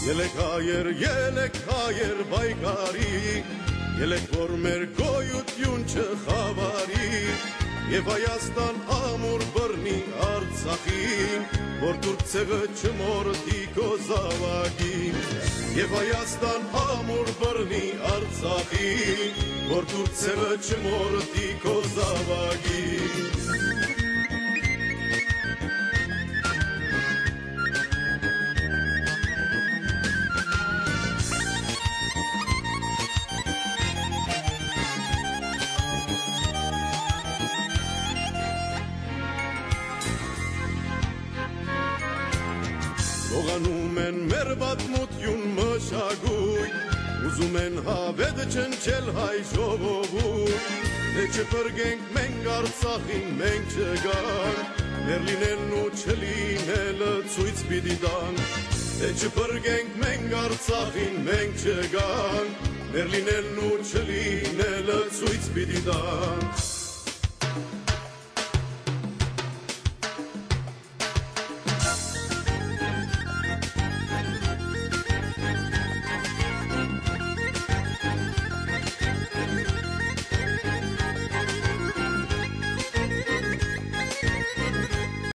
Ելեք հայեր, ելեք հայեր բայկարի, ելեք որ մեր գոյություն չխավարի, Եվ Հայաստան ամուր բռնի Արցախին, որ դուր ցեղը չմորթի քո զավակին։ Եվ Հայաստան ամուր բռնի Արցախին, որ դուր ցեղը չմորթի Գողանում են մեր պատմություն մշակույթ, ուզում են հավետ չնչել հայ ժողովուրդ, դե չփրկենք մենք Արցախին, մենք չգանք, Բերլինելն ու չլինելը ցույց պիտի տան, դե չփրկենք մենք Արցախին, մենք չգանք, Բերլինելն ու չլինելը ցույց պիտի տան։